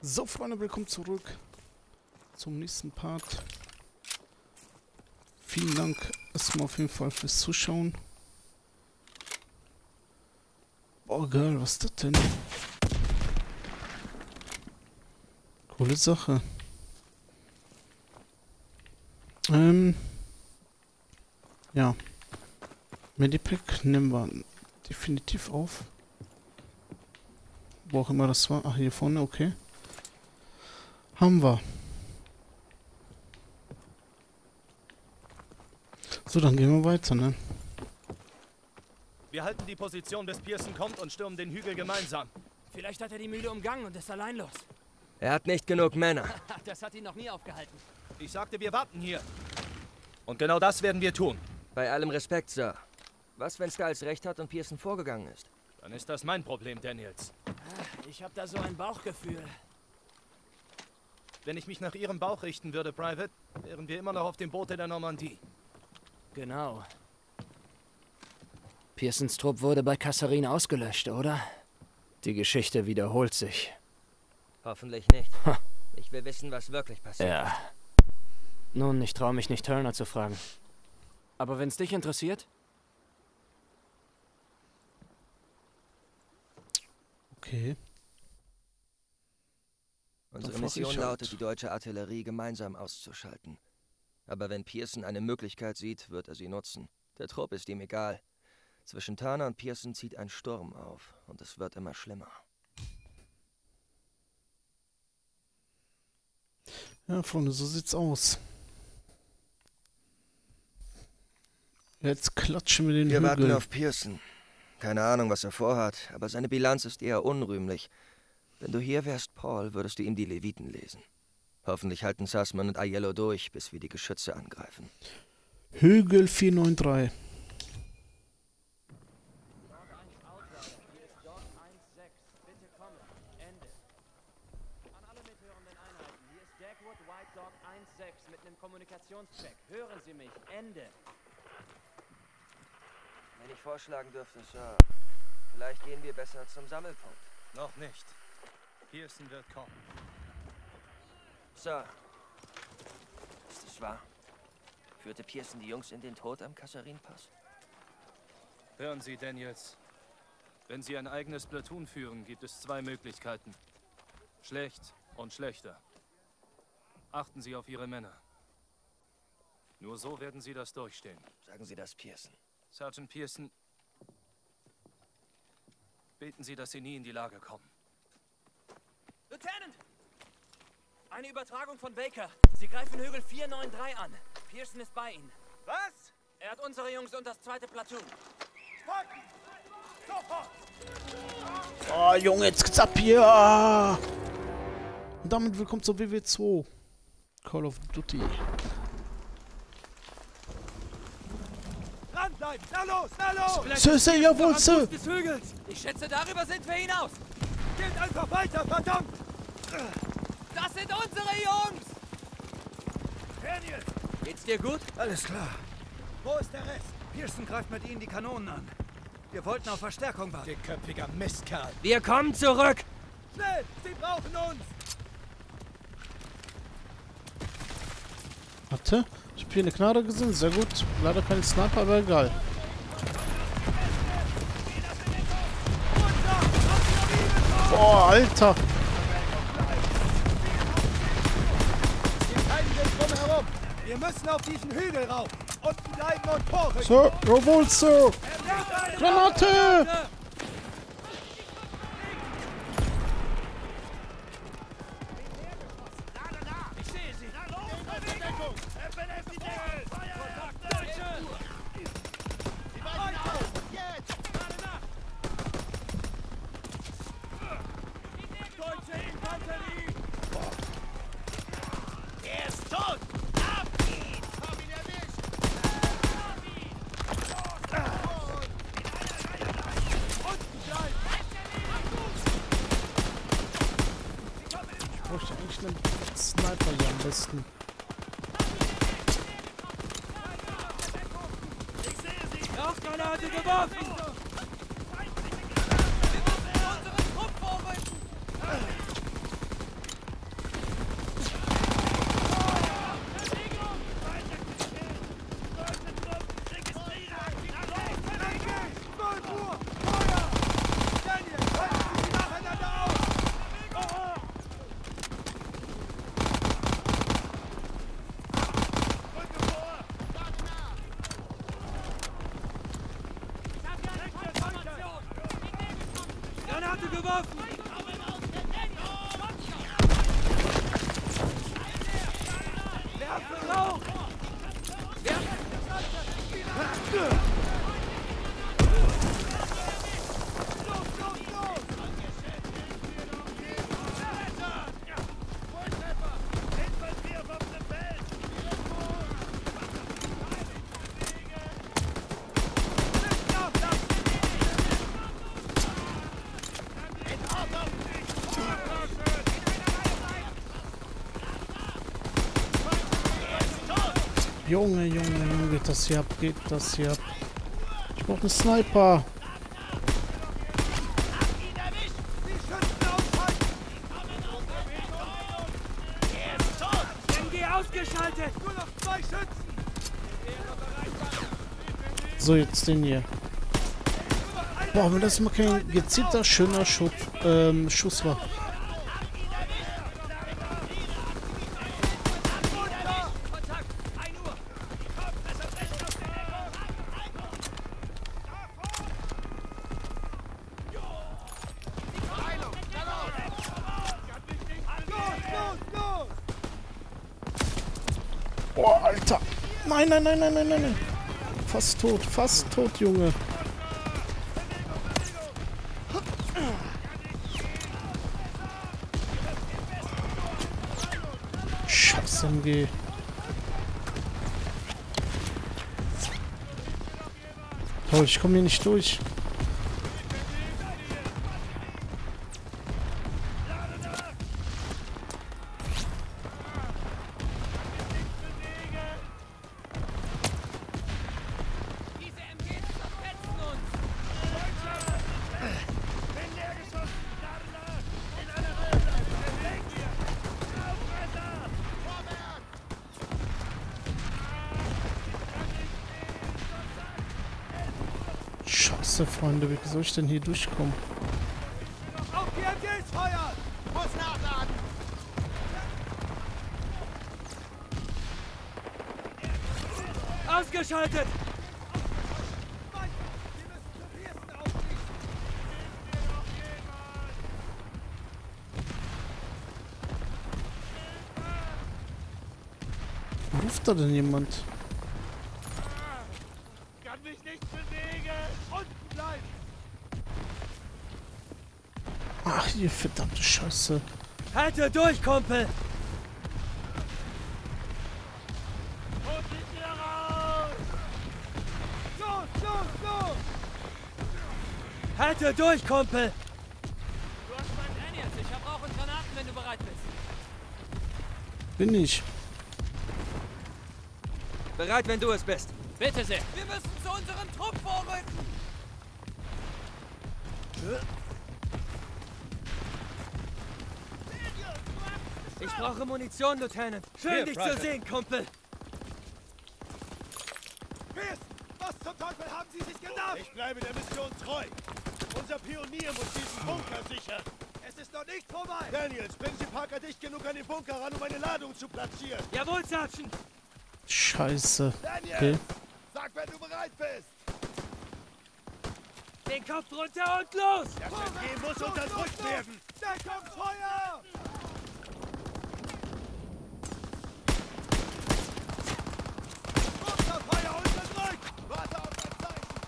So, Freunde, willkommen zurück zum nächsten Part. Vielen Dank erstmal auf jeden Fall fürs Zuschauen. Boah, geil, was ist das denn? Coole Sache. Ähm. Ja. Medipack nehmen wir definitiv auf. Wo auch immer das war. Ach, hier vorne, okay. Haben wir. So, dann gehen wir weiter, ne? Wir halten die Position, bis Pearson kommt und stürmen den Hügel gemeinsam. Vielleicht hat er die Mühle umgangen und ist allein los. Er hat nicht genug Männer. Das hat ihn noch nie aufgehalten. Ich sagte, wir warten hier. Und genau das werden wir tun. Bei allem Respekt, Sir. Was, wenn Styles recht hat und Pearson vorgegangen ist? Dann ist das mein Problem, Daniels. Ich habe da so ein Bauchgefühl. Wenn ich mich nach Ihrem Bauch richten würde, Private, wären wir immer noch auf dem Boote der Normandie. Genau. Pearsons Trupp wurde bei Kassarin ausgelöscht, oder? Die Geschichte wiederholt sich. Hoffentlich nicht. Ich will wissen, was wirklich passiert. Ja. Nun, ich traue mich nicht, Turner zu fragen. Aber wenn es dich interessiert, Okay. Unsere Mission halt. lautet, die deutsche Artillerie gemeinsam auszuschalten. Aber wenn Pearson eine Möglichkeit sieht, wird er sie nutzen. Der Trupp ist ihm egal. Zwischen Turner und Pearson zieht ein Sturm auf und es wird immer schlimmer. Ja, Freunde, so sieht's aus. Jetzt klatschen wir den Wir warten Hügel. auf Pearson. Keine Ahnung, was er vorhat, aber seine Bilanz ist eher unrühmlich. Wenn du hier wärst, Paul, würdest du ihm die Leviten lesen. Hoffentlich halten Sussman und Aiello durch, bis wir die Geschütze angreifen. Hügel 493. bitte kommen. Ende. An alle mithörenden Einheiten, hier ist Dagwood White Dog 1-6 mit einem Kommunikationscheck. Hören Sie mich. Ende. Wenn ich vorschlagen dürfte, Sir, vielleicht gehen wir besser zum Sammelpunkt. Noch nicht. Pearson wird kommen. Sir, ist es wahr? Führte Pearson die Jungs in den Tod am Kassarinpass? Hören Sie, Daniels. Wenn Sie ein eigenes Platoon führen, gibt es zwei Möglichkeiten. Schlecht und schlechter. Achten Sie auf Ihre Männer. Nur so werden Sie das durchstehen. Sagen Sie das Pearson. Sergeant Pearson, beten Sie, dass Sie nie in die Lage kommen. Lieutenant! Eine Übertragung von Baker. Sie greifen Hügel 493 an. Pearson ist bei Ihnen. Was? Er hat unsere Jungs und das zweite Platoon. Sofort! Oh, Junge, jetzt geht's ab hier. Und damit willkommen zur WW2. Call of Duty. Dranbleiben! Na los, na los! Sir, Sir, jawohl, Sir. Ich schätze, darüber sind wir hinaus. Geht einfach weiter, verdammt! Das sind unsere Jungs. Daniels, Geht's dir gut? Alles klar. wo ist der Rest? Pearson greift mit ihnen die Kanonen an. Wir wollten auf Verstärkung warten. Dickköpfiger Mistkerl. Wir kommen zurück! Schnell, Sie brauchen uns! Warte. Ich hab hier eine Knarre gesehen. Sehr gut. Leider kein Sniper, aber egal. Boah, Alter. Wir müssen auf diesen Hügel rauf. Unten bleiben und vorrücken. Sir, jawohl, Sir. Granate! Ich sehe sie. Na los, Bewegung! FNF die Decke! Feuer! Deutsche! Sie weichen auf! Jetzt! Gerade nach! Deutsche Infanterie! Er ist tot! Ab ihn! Hab ihn erwischt! Hab ihn! Unten bleiben! Ich bräuchte eigentlich einen Sniper hier am besten. Rauchgranate geworfen. Junge, Junge, Junge, geht das hier ab, geht das hier ab. Ich brauche einen Sniper. So, jetzt den hier. Boah, wenn das mal kein gezielter, schöner Schuss, ähm, Schuss war. Alter. Nein, nein, nein, nein, nein, nein. Fast tot, fast tot, Junge. Scheiß MG. Toll, ich komme hier nicht durch. Scheiße, Freunde, wie soll ich denn hier durchkommen? Auf die MGs feuern! Muss nachladen! Ausgeschaltet! Ruft da denn jemand? Kann mich nicht bewegen! Unten bleiben! Ach, ihr verdammte Scheiße. Halte durch, Kumpel! Los, los, los! Halte durch, Kumpel! Du hast meinen Daniels. Ich hab Rauch und Granaten, wenn du bereit bist. Bin ich. Bereit, wenn du es bist. Bitte sehr. Wir müssen zu unserem Trupp vorrücken. Ich brauche Munition, Lieutenant. Schön, Hier, dich Private. zu sehen, Kumpel. Pierce, was zum Teufel haben Sie sich gedacht? Ich bleibe der Mission treu. Unser Pionier muss diesen Bunker sichern. Es ist noch nicht vorbei. Daniels, bringen Sie Parker dicht genug an den Bunker ran, um eine Ladung zu platzieren. Jawohl, Sergeant. Scheiße. Daniel, Okay. sag, wenn du bereit bist. Den Kopf runter und los! Das MG muss unterdrückt werden. Deckung Feuer! Feuer unterdrückt! Warte auf das Zeichen!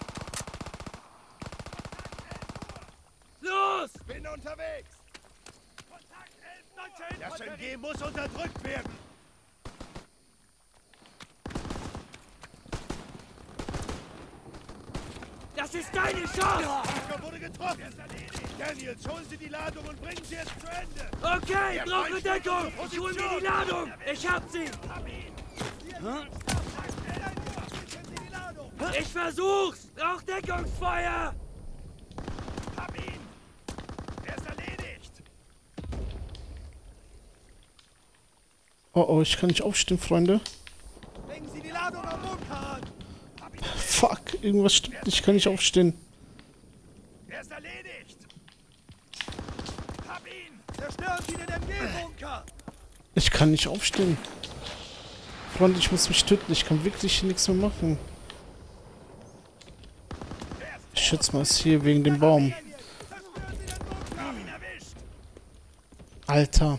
Los! Bin unterwegs! Das MG muss unterdrückt werden! Das ist deine Chance! Parker wurde getroffen! Daniels, holen Sie die Ladung und bringen sie jetzt zu Ende! Okay, Der brauche Deckung! Ich hol mir die Ladung! Ich hab sie! Ladung! Ich versuch's! Brauch Deckungsfeuer! Oh oh, ich kann nicht aufstehen, Freunde. Fuck, irgendwas stimmt nicht, ich kann nicht aufstehen. Er ist erledigt! Hab ihn! Zerstören Sie den MG-Bunker! Ich kann nicht aufstehen. Freunde, ich muss mich töten, ich kann wirklich nichts mehr machen. Ich schätze mal, es hier wegen dem Baum. Alter.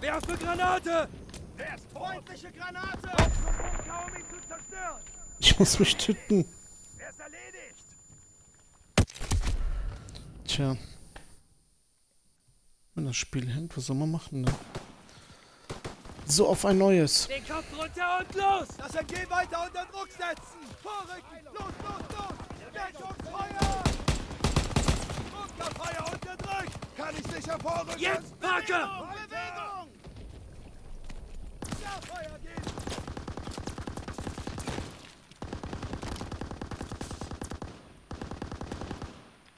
Werfe Granate! Granate! Um ihn zu zerstören! Ich muss mich töten. Er ist erledigt! Tja. Wenn das Spiel hängt, was soll man machen, ne? So, auf ein neues. Den Kopf runter und los! Das MG weiter unter Druck setzen! Vorrücken! Los, los, los! Deckungsfeuer! Bunkerfeuer unterdrückt! Kann ich sicher vorrücken? Jetzt, Parker! Bewegung! Ja, Feuer geht!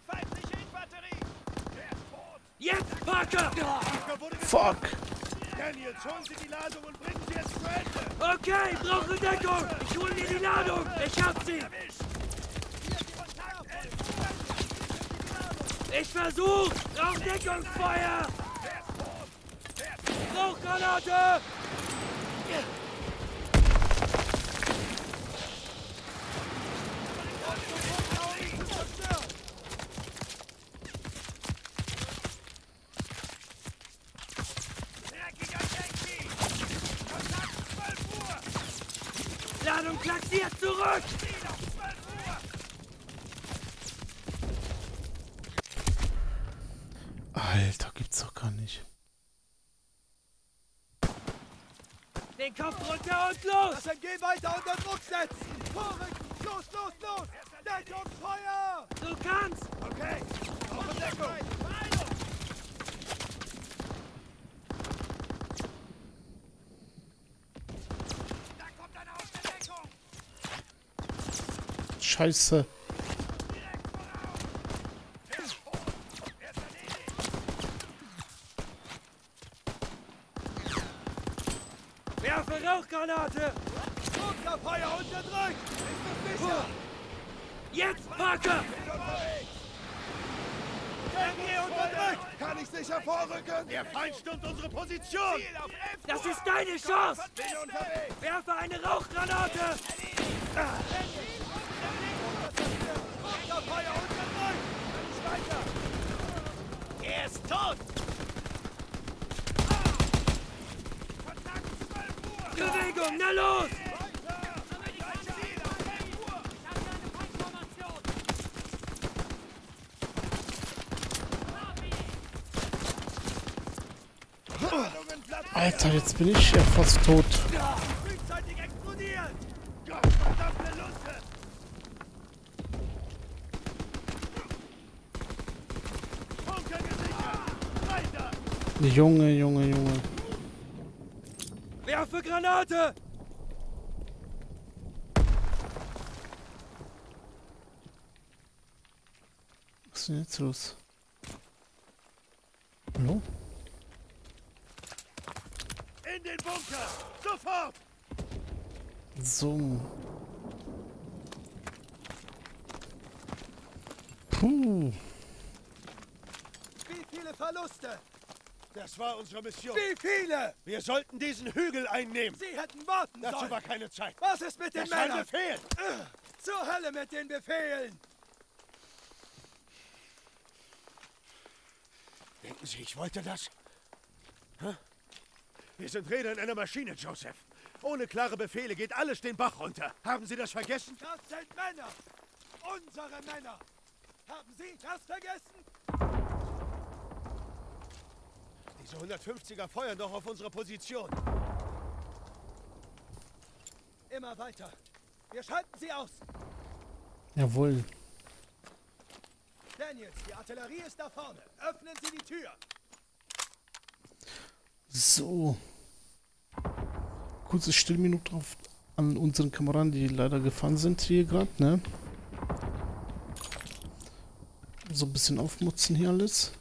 Feindliche Infanterie! Der ist tot! Jetzt, Parker! Parker wurde Fuck. Daniels, holen Sie die Ladung und bringen sie jetzt zu Ende! Okay, brauche Deckung! Ich hole mir die Ladung! Ich hab sie! Ich versuch! Brauch Deckungsfeuer! Rauchgranate! Uhr! Ladung klaxiert zurück! Ziel auf 12 Uhr! Alter, gibt's doch gar nicht. Den Kopf runter und los! Das MG weiter unter Druck setzen! Vorrücken! Los, los, los! Deckungsfeuer! Du kannst! Okay, brauche Deckung! Da kommt eine aus der Deckung! Scheiße. Direkt voraus! Er ist tot! Er ist erledigt! Werfe Rauchgranate! Bunkerfeuer unterdrückt! Ist das sicher? Jetzt, Parker! Unterdrückt! Kann ich sicher vorrücken? Der Feind stürmt unsere Position! Ziel auf 11 Das ist deine Chance! Werfe eine Rauchgranate! Bunkerfeuer unterdrückt! Nicht weiter! Er ist tot! Kontakt 12 Uhr! Bewegung, na los! Ziel auf 11 Uhr! Ladungen platzen! Alter, jetzt bin ich ja fast tot. Frühzeitig explodieren! Gottverdammte Lunte! Bunker gesichert! Weiter! Junge, Junge, Junge. Werfe Granate! Was ist denn jetzt los? Hallo? In den Bunker! Sofort! So. Puh. Wie viele Verluste? Das war unsere Mission. Wie viele? Wir sollten diesen Hügel einnehmen. Sie hätten warten Dazu sollen. war keine Zeit. Was ist mit den Das Männern? Befehl. Äh, Zur Hölle mit den Befehlen! Denken Sie, ich wollte das? Hä? Wir sind Räder in einer Maschine, Joseph. Ohne klare Befehle geht alles den Bach runter. Haben Sie das vergessen? Das sind Männer! Unsere Männer! Haben Sie das vergessen? Diese 150er feuern doch auf unsere Position. Immer weiter. Wir schalten sie aus. Jawohl. Daniels, die Artillerie ist da vorne. Öffnen Sie die Tür. So. Kurze Stillminute drauf an unseren Kameraden, die leider gefahren sind hier gerade, ne? So ein bisschen aufmutzen hier alles.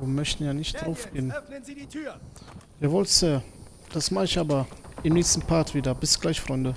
Wir möchten ja nicht drauf gehen. Jawohl, Sir. Das mache ich aber im nächsten Part wieder. Bis gleich, Freunde.